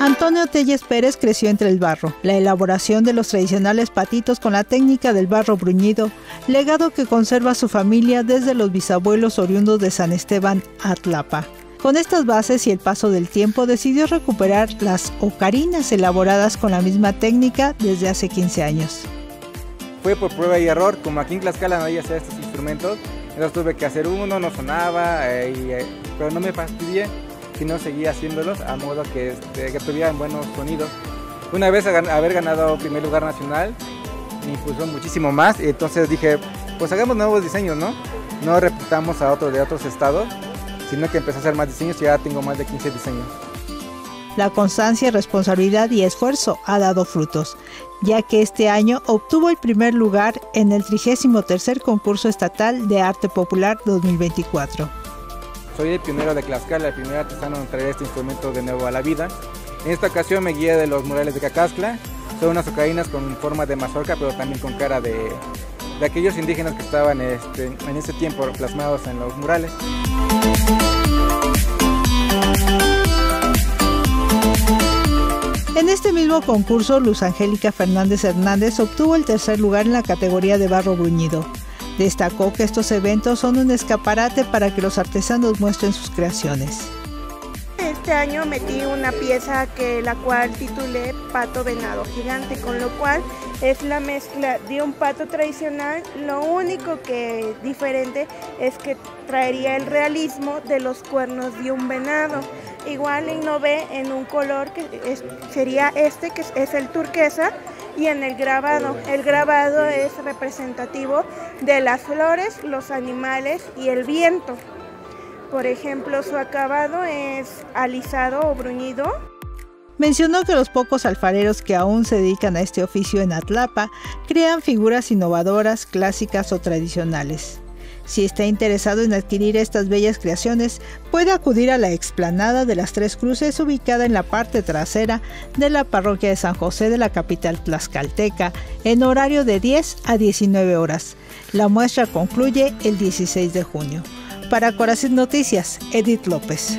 Antonio Telles Pérez creció entre el barro, la elaboración de los tradicionales patitos con la técnica del barro bruñido, legado que conserva su familia desde los bisabuelos oriundos de San Esteban, Atlapa. Con estas bases y el paso del tiempo decidió recuperar las ocarinas elaboradas con la misma técnica desde hace 15 años. Fue por prueba y error, como aquí en Tlaxcala no hay hacer estos instrumentos, entonces tuve que hacer uno, no sonaba, eh, eh, pero no me fastidié, sino seguía haciéndolos a modo que, este, que tuvieran buenos sonidos. Una vez haber ganado primer lugar nacional, me impulsó muchísimo más y entonces dije, pues hagamos nuevos diseños, ¿no? No repitamos a otros de otros estados sino que empecé a hacer más diseños y ya tengo más de 15 diseños. La constancia, responsabilidad y esfuerzo ha dado frutos, ya que este año obtuvo el primer lugar en el 33 concurso estatal de arte popular 2024. Soy el pionero de Tlaxcala, el primer artesano en traer este instrumento de nuevo a la vida. En esta ocasión me guía de los murales de Cacascla. Son unas ocarinas con forma de mazorca, pero también con cara de, de aquellos indígenas que estaban este, en ese tiempo plasmados en los murales. En este mismo concurso, Luz Angélica Fernández Hernández obtuvo el tercer lugar en la categoría de barro bruñido. Destacó que estos eventos son un escaparate para que los artesanos muestren sus creaciones. Este año metí una pieza que la cual titulé Pato Venado Gigante, con lo cual es la mezcla de un pato tradicional. Lo único que diferente es que traería el realismo de los cuernos de un venado. Igual innové en un color que sería este, que es el turquesa, y en el grabado. El grabado es representativo de las flores, los animales y el viento. Por ejemplo, su acabado es alisado o bruñido. Mencionó que los pocos alfareros que aún se dedican a este oficio en Atlapa crean figuras innovadoras, clásicas o tradicionales. Si está interesado en adquirir estas bellas creaciones, puede acudir a la explanada de las Tres Cruces ubicada en la parte trasera de la parroquia de San José de la capital tlaxcalteca en horario de 10 a 19 horas. La muestra concluye el 16 de junio. Para Corazón Noticias, Edith López.